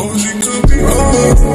Oh, she could be all